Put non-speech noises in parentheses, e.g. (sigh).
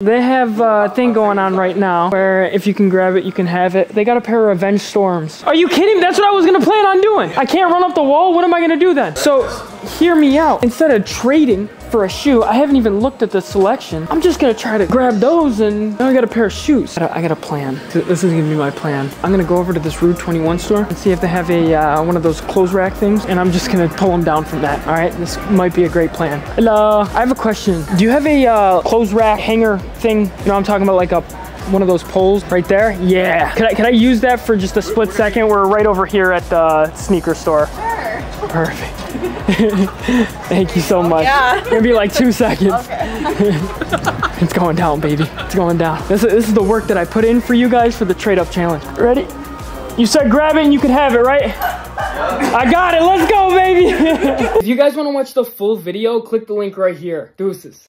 They have a thing going on right now where if you can grab it, you can have it. They got a pair of Revenge Storms. Are you kidding? That's what I was gonna plan on doing. I can't run up the wall. What am I gonna do then? So, hear me out. Instead of trading for a shoe, I haven't even looked at the selection. I'm just gonna try to grab those and now I got a pair of shoes. I got, I got a plan. This is gonna be my plan. I'm gonna go over to this Rue 21 store and see if they have a uh, one of those clothes rack things and I'm just gonna pull them down from that. All right, this might be a great plan. Hello, I have a question. Do you have a uh, clothes rack hanger thing? You know, I'm talking about like a one of those poles right there. Yeah. Can I, can I use that for just a split second? We're right over here at the sneaker store. Perfect. (laughs) Thank you so much. Yeah. It'll be like two seconds. (laughs) Okay. (laughs) It's going down, baby. It's going down. This is, this is the work that I put in for you guys for the trade up challenge. Ready? You said grab it and you can have it, right? I got it. Let's go, baby. if you guys want to watch the full video, click the link right here. Deuces.